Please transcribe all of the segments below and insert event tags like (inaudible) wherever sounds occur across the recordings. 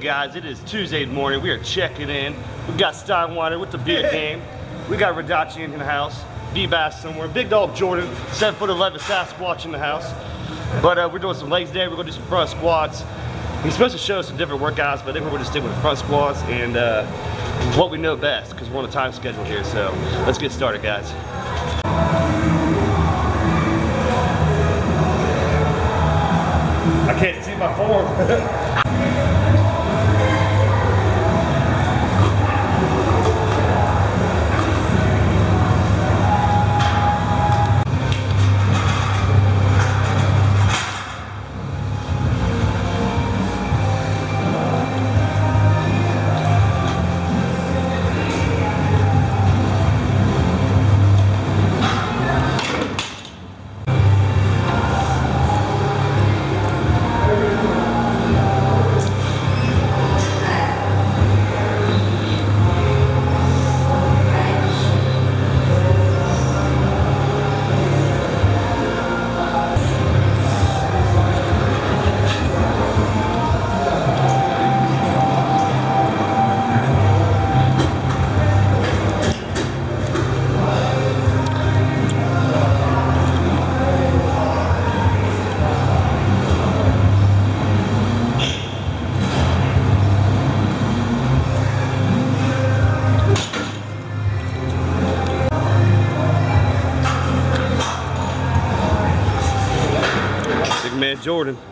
good, guys? It is Tuesday morning. We are checking in. We got Steinwater with the beer (laughs) game. We got Radachi in the house. B-Bass somewhere. Big dog Jordan, 7 foot 11 Sasquatch in the house. But uh, we're doing some legs today. We're going to do some front squats. He's supposed to show us some different workouts, but I think we're going to stick with the front squats and uh, what we know best because we're on a time schedule here. So let's get started, guys. I can't see my form. (laughs) Jordan.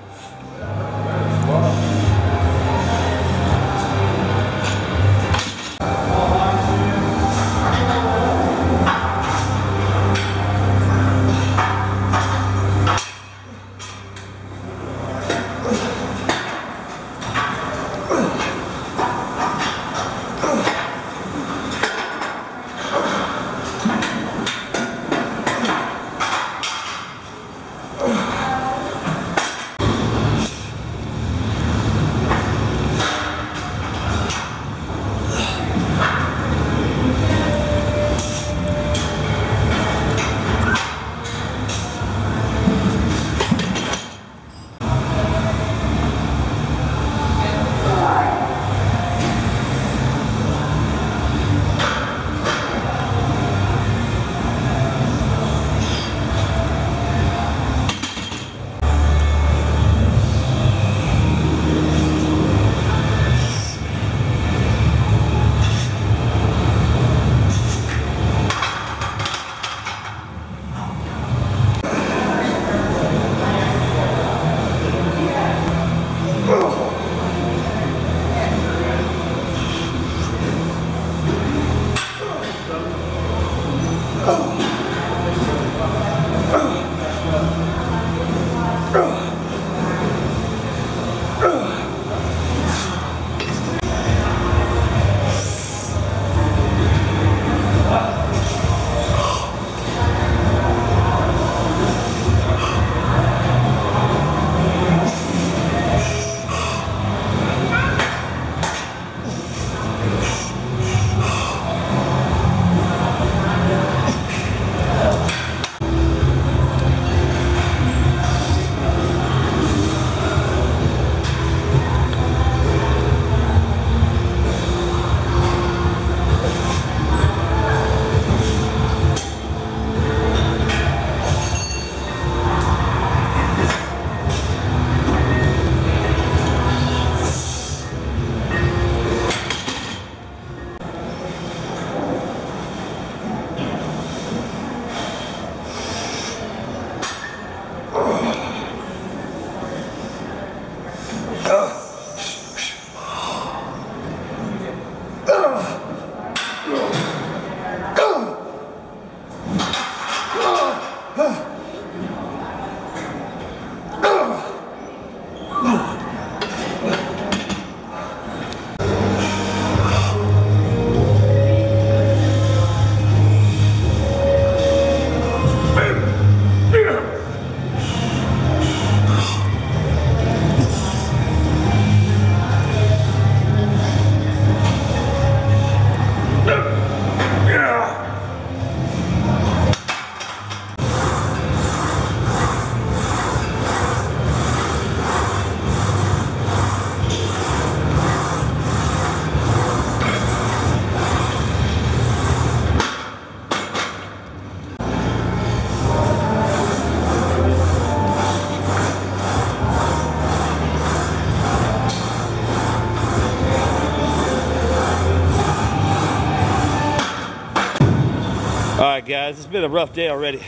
Guys, it's been a rough day already.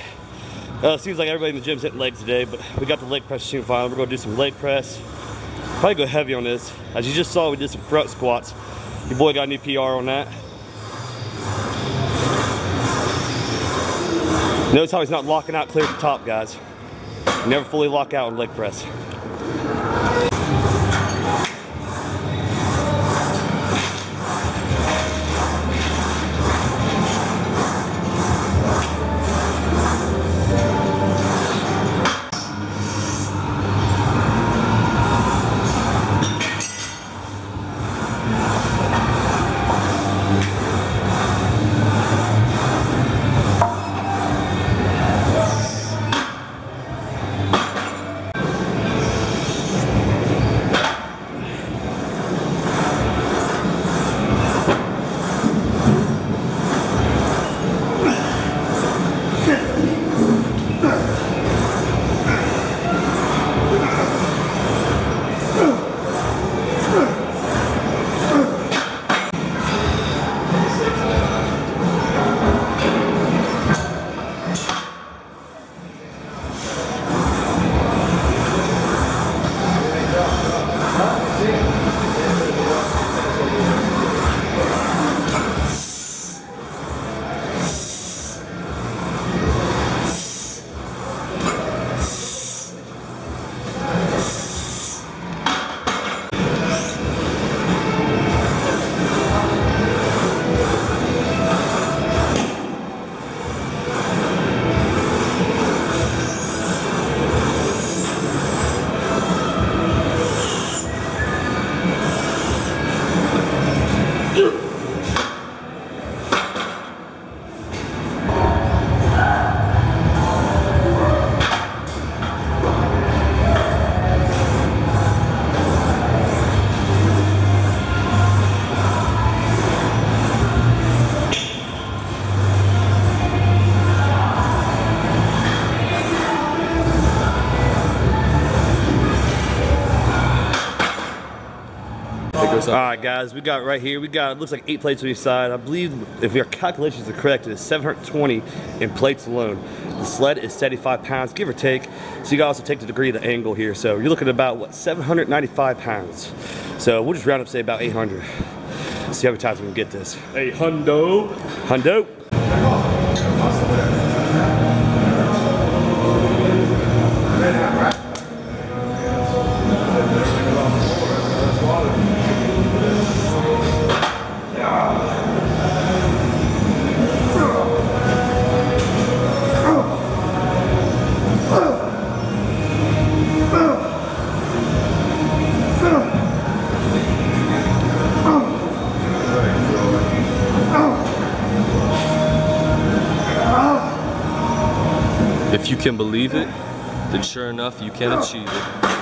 Uh, seems like everybody in the gym's hitting legs today, but we got the leg press machine finally. We're gonna do some leg press. Probably go heavy on this. As you just saw, we did some front squats. Your boy got a new PR on that. Notice how he's not locking out clear at the top, guys. never fully lock out on leg press. All right, guys, we got right here, we got, looks like eight plates on each side. I believe, if your calculations are correct, it is 720 in plates alone. The sled is 75 pounds, give or take. So you can also take the degree of the angle here. So you're looking at about, what, 795 pounds. So we'll just round up, say about 800. See how many times we can get this. Hey, hundo. Hundo. If you can believe it, then sure enough, you can achieve it.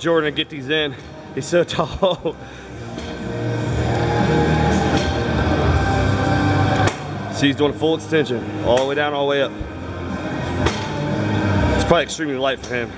Jordan to get these in. He's so (laughs) tall. See, he's doing a full extension, all the way down, all the way up. It's probably extremely light for him.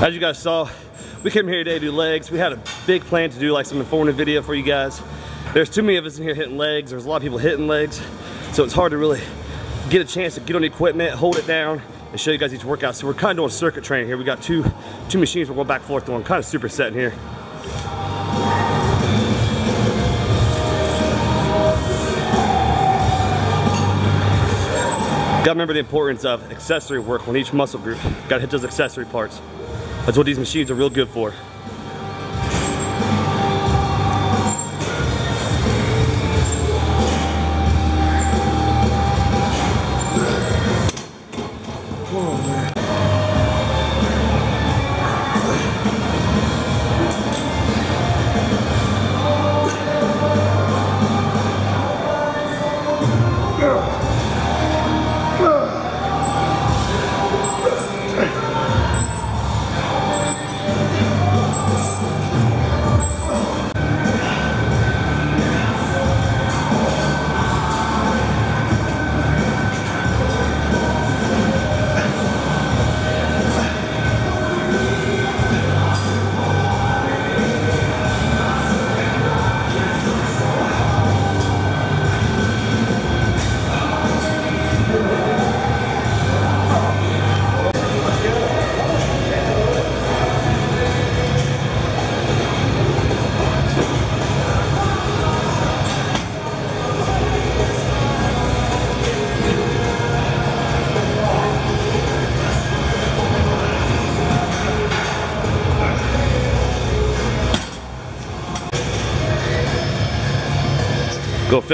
As you guys saw, we came here today to do legs. We had a big plan to do like some informative video for you guys. There's too many of us in here hitting legs. There's a lot of people hitting legs. So it's hard to really get a chance to get on the equipment, hold it down, and show you guys each workout. So we're kind of doing circuit training here. We got two, two machines we're going back and forth on, kind of supersetting here. Gotta remember the importance of accessory work on each muscle group. Gotta hit those accessory parts. That's what these machines are real good for.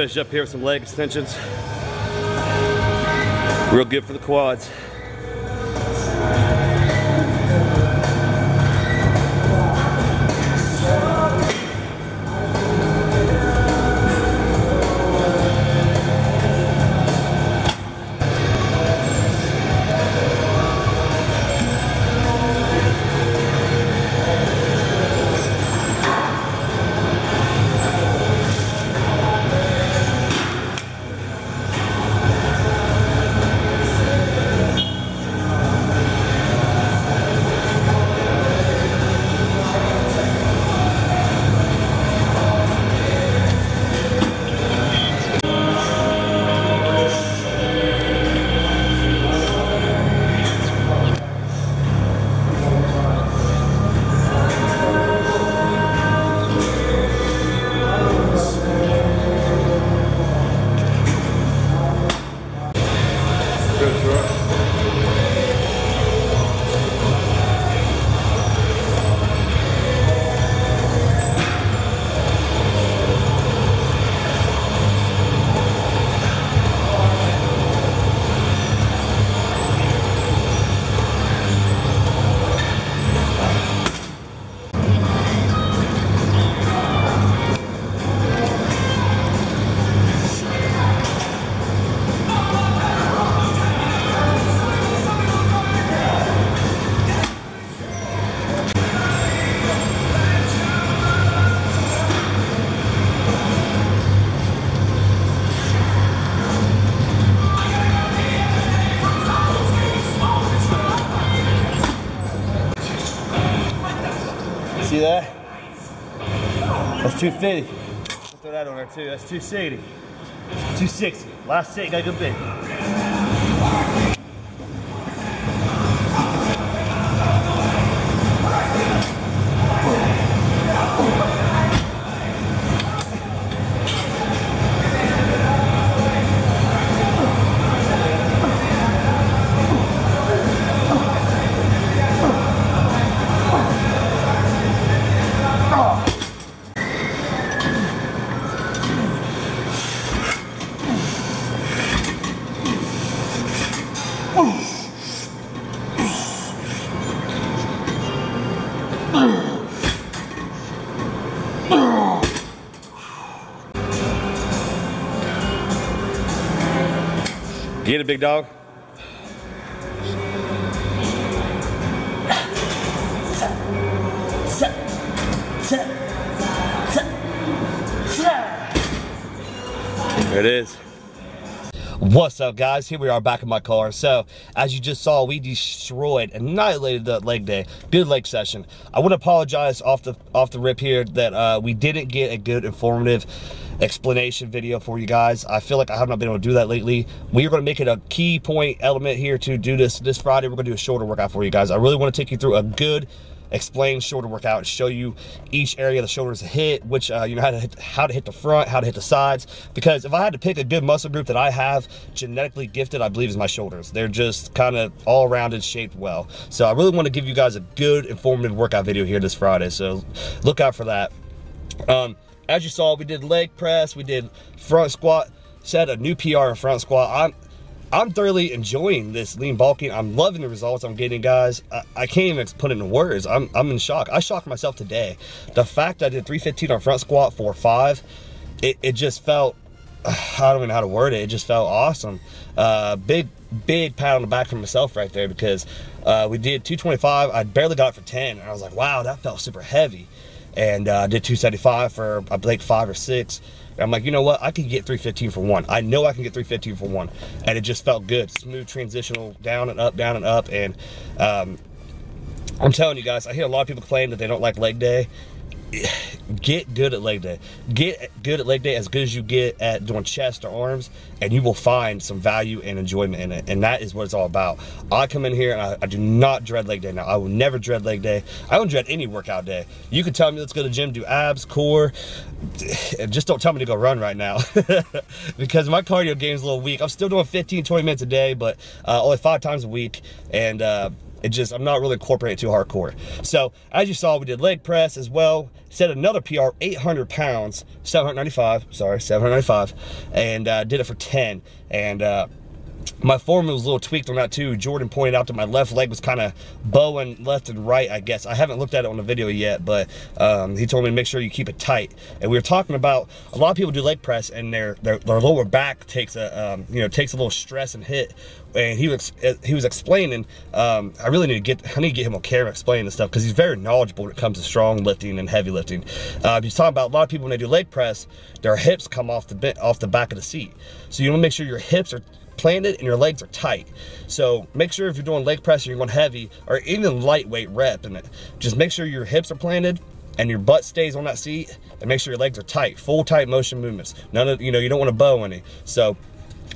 Finish up here with some leg extensions. Real good for the quads. That's 250. Throw that on there too. That's 260. 260. Last set, gotta go big. Big dog. There it is. What's up, guys? Here we are back in my car. So, as you just saw, we destroyed, annihilated the leg day. Good leg session. I want to apologize off the off the rip here that uh, we didn't get a good informative explanation video for you guys. I feel like I have not been able to do that lately. We are going to make it a key point element here to do this this Friday. We're going to do a shoulder workout for you guys. I really want to take you through a good explain shoulder workout, and show you each area the shoulders to hit, which uh, you know how to hit, how to hit the front, how to hit the sides. Because if I had to pick a good muscle group that I have genetically gifted, I believe is my shoulders. They're just kind of all rounded, shaped well. So I really want to give you guys a good informative workout video here this Friday. So look out for that. Um, as you saw, we did leg press, we did front squat, set a new PR in front squat. I'm I'm thoroughly enjoying this lean bulking. I'm loving the results I'm getting, guys. I, I, can't even put it in words. I'm, I'm in shock. I shocked myself today. The fact I did 315 on front squat, 4-5, it, it just felt, (sighs) I don't even know how to word it. It just felt awesome. Uh, big, big pat on the back for myself right there because uh, we did 225. I barely got it for 10. And I was like, wow, that felt super heavy. And uh, did 275 for, I think, five or six. I'm like, you know what? I can get 315 for one. I know I can get 315 for one. And it just felt good. Smooth transitional down and up, down and up. And um, I'm telling you guys, I hear a lot of people claim that they don't like leg day get good at leg day. Get good at leg day as good as you get at doing chest or arms, and you will find some value and enjoyment in it. And that is what it's all about. I come in here and I, I do not dread leg day now. I will never dread leg day. I don't dread any workout day. You can tell me let's go to the gym, do abs, core. And (sighs) just don't tell me to go run right now (laughs) because my cardio game is a little weak. I'm still doing 15, 20 minutes a day, but uh, only five times a week. And uh, it just, I'm not really incorporating too hardcore. So as you saw, we did leg press as well. Set another PR, 800 pounds, 795, sorry, 795, and uh, did it for 10. And uh, my form was a little tweaked on that too. Jordan pointed out that my left leg was kind of bowing left and right, I guess. I haven't looked at it on the video yet, but um, he told me to make sure you keep it tight. And we were talking about, a lot of people do leg press and their, their, their lower back takes a, um, you know, takes a little stress and hit. And he was, he was explaining, um, I really need to get, I need to get him on camera explaining this stuff because he's very knowledgeable when it comes to strong lifting and heavy lifting. Uh, he's talking about a lot of people when they do leg press, their hips come off the off the back of the seat. So you want to make sure your hips are planted and your legs are tight. So make sure if you're doing leg press or you're going heavy or even lightweight rep and just make sure your hips are planted and your butt stays on that seat and make sure your legs are tight, full tight motion movements. None of, you know, you don't want to bow any. So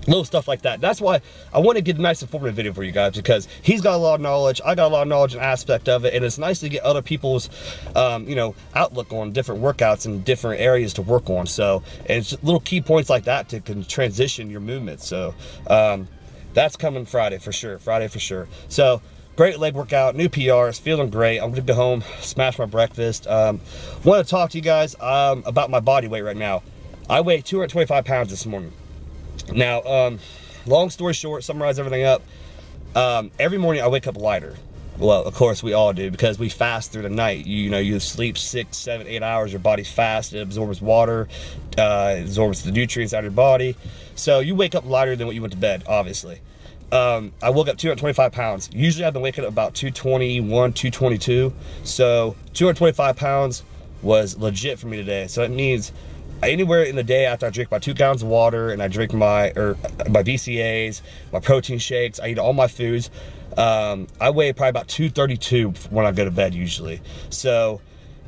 little stuff like that. That's why I want to get a nice informative video for you guys because he's got a lot of knowledge. I got a lot of knowledge and aspect of it. And it's nice to get other people's, um, you know, outlook on different workouts and different areas to work on. So, and it's little key points like that to can transition your movement. So, um, that's coming Friday for sure. Friday for sure. So, great leg workout, new PRs, feeling great. I'm gonna go home, smash my breakfast. Um, want to talk to you guys um, about my body weight right now. I weigh 225 pounds this morning. Now, um, long story short, summarize everything up. Um, every morning I wake up lighter. Well, of course we all do because we fast through the night. You, you know, you sleep six, seven, eight hours. Your body's fast. It absorbs water, uh, absorbs the nutrients out of your body. So you wake up lighter than what you went to bed, obviously. Um, I woke up 225 pounds. Usually I've been waking up about 221, 222. So 225 pounds was legit for me today. So it means anywhere in the day after I drink my two gallons of water and I drink my or my BCAAs, my protein shakes, I eat all my foods. Um, I weigh probably about 232 when I go to bed usually. So,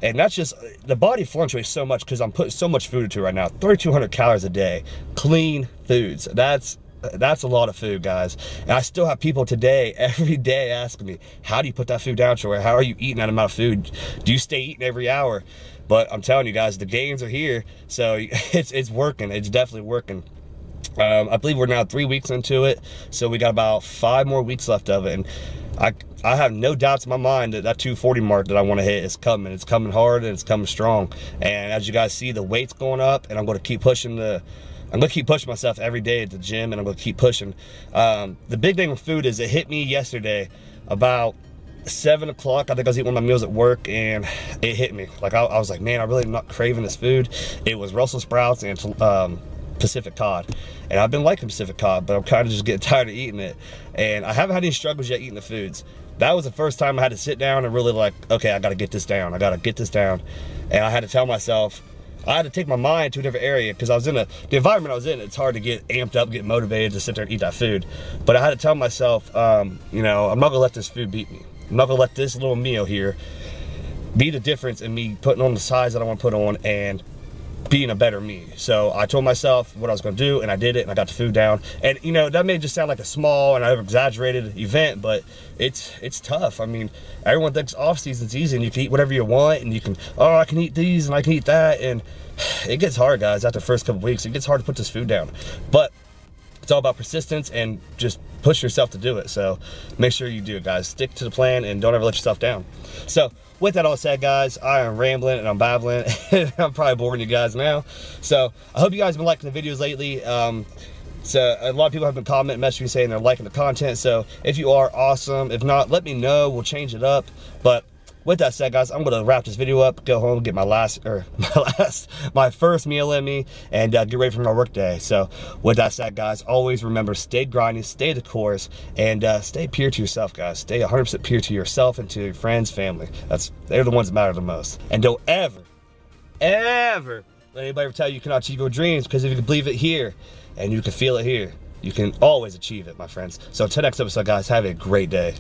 and that's just the body fluctuates so much because I'm putting so much food into it right now. 3,200 calories a day, clean foods. That's that's a lot of food, guys. And I still have people today, (laughs) every day, asking me, how do you put that food down, Troy? How are you eating that amount of food? Do you stay eating every hour? But I'm telling you guys, the gains are here. So (laughs) it's, it's working. It's definitely working. Um, I believe we're now three weeks into it. So we got about five more weeks left of it. And I, I have no doubts in my mind that that 240 mark that I want to hit is coming. It's coming hard and it's coming strong. And as you guys see, the weight's going up and I'm going to keep pushing the, I'm gonna keep pushing myself every day at the gym and I'm gonna keep pushing. Um, the big thing with food is it hit me yesterday about seven o'clock. I think I was eating one of my meals at work and it hit me. Like I, I was like, man, I really am not craving this food. It was Brussel sprouts and um, Pacific cod. And I've been liking Pacific cod, but I'm kind of just getting (laughs) tired of eating it. And I haven't had any struggles yet eating the foods. That was the first time I had to sit down and really like, okay, I gotta get this down. I gotta get this down. And I had to tell myself, I had to take my mind to a different area because I was in a the environment I was in. It's hard to get amped up, get motivated to sit there and eat that food. But I had to tell myself, um, you know, I'm not gonna let this food beat me. I'm not gonna let this little meal here be the difference in me putting on the size that I want to put on and being a better me. So I told myself what I was to do, and I did it, and I got the food down. And you know that may just sound like a small and over exaggerated event, but it's it's tough. I mean, everyone thinks off season's easy, and you can eat whatever you want, and you can oh I can eat these and I can eat that, and (sighs) it gets hard, guys. After the first couple weeks, it gets hard to put this food down, but it's all about persistence and just push yourself to do it. So make sure you do it, guys. Stick to the plan and don't ever let yourself down. So with that all said, guys, I am rambling and I'm babbling. (laughs) I'm probably boring you guys now. So I hope you guys have been liking the videos lately. Um, so a lot of people have been commenting, messaging me saying they're liking the content. So if you are, awesome. If not, let me know. We'll change it up. But with that said guys i'm gonna wrap this video up go home get my last or (laughs) my last my first meal in me and uh, get ready for my work day. So with that said guys always remember stay grinding stay the course and uh, stay pure to yourself guys. Stay 100 percent pure to yourself and to your friends family. That's they're the ones that matter the most. And don't ever ever let anybody ever tell you you cannot achieve your dreams because if you can believe it here and you can feel it here you can always achieve it my friends. So until next episode guys have a great day